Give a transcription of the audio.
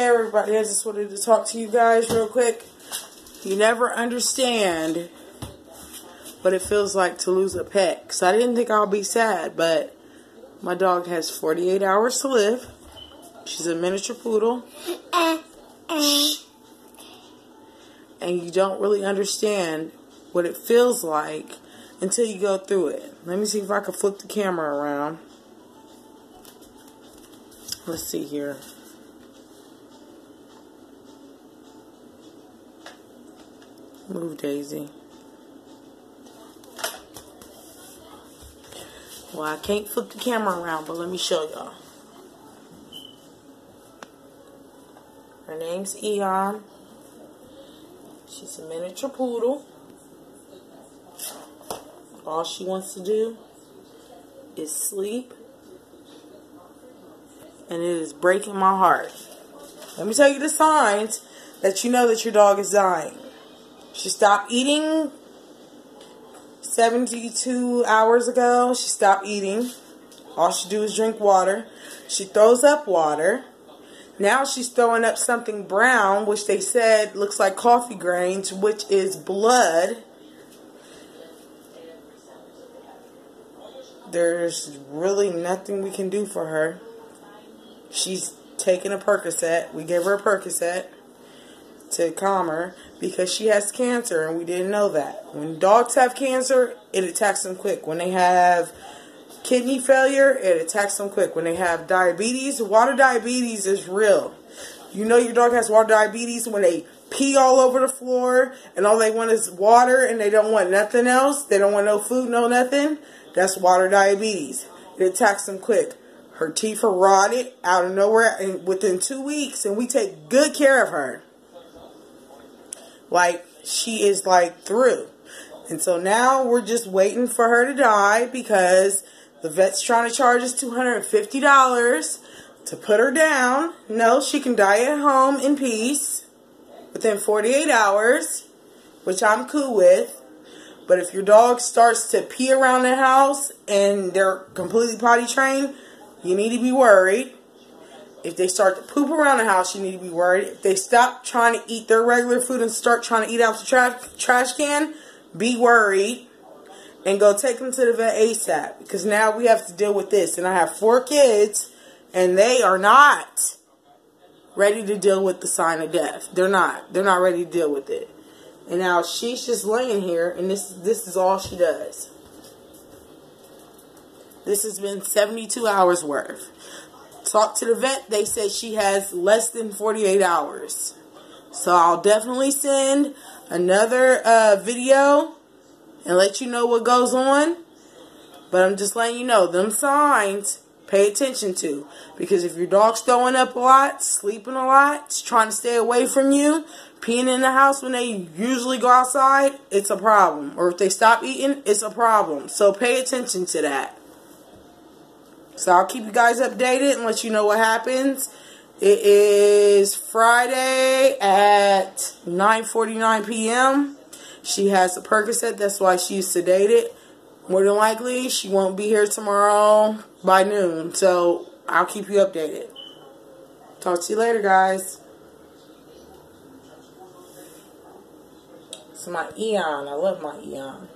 Hey everybody, I just wanted to talk to you guys real quick. You never understand what it feels like to lose a pet. Cause I didn't think I'll be sad, but my dog has 48 hours to live. She's a miniature poodle. And you don't really understand what it feels like until you go through it. Let me see if I can flip the camera around. Let's see here. Move Daisy. Well, I can't flip the camera around, but let me show y'all. Her name's Eon. She's a miniature poodle. All she wants to do is sleep. And it is breaking my heart. Let me tell you the signs that you know that your dog is dying. She stopped eating 72 hours ago. She stopped eating. All she do is drink water. She throws up water. Now she's throwing up something brown, which they said looks like coffee grains, which is blood. There's really nothing we can do for her. She's taking a Percocet. We gave her a Percocet to calm her because she has cancer and we didn't know that. When dogs have cancer, it attacks them quick. When they have kidney failure, it attacks them quick. When they have diabetes, water diabetes is real. You know your dog has water diabetes when they pee all over the floor and all they want is water and they don't want nothing else. They don't want no food, no nothing. That's water diabetes. It attacks them quick. Her teeth are rotted out of nowhere and within two weeks and we take good care of her. Like she is like through. And so now we're just waiting for her to die because the vet's trying to charge us $250 to put her down. No, she can die at home in peace within 48 hours, which I'm cool with. But if your dog starts to pee around the house and they're completely potty trained, you need to be worried. If they start to poop around the house, you need to be worried. If they stop trying to eat their regular food and start trying to eat out the trash, trash can, be worried. And go take them to the vet ASAP. Because now we have to deal with this. And I have four kids, and they are not ready to deal with the sign of death. They're not. They're not ready to deal with it. And now she's just laying here, and this this is all she does. This has been 72 hours worth. Talked to the vet. They said she has less than 48 hours. So I'll definitely send another uh, video and let you know what goes on. But I'm just letting you know, them signs, pay attention to. Because if your dog's throwing up a lot, sleeping a lot, trying to stay away from you, peeing in the house when they usually go outside, it's a problem. Or if they stop eating, it's a problem. So pay attention to that. So I'll keep you guys updated and let you know what happens. It is Friday at 9.49 p.m. She has a Percocet. That's why she's sedated. More than likely, she won't be here tomorrow by noon. So I'll keep you updated. Talk to you later, guys. It's my Eon. I love my Eon.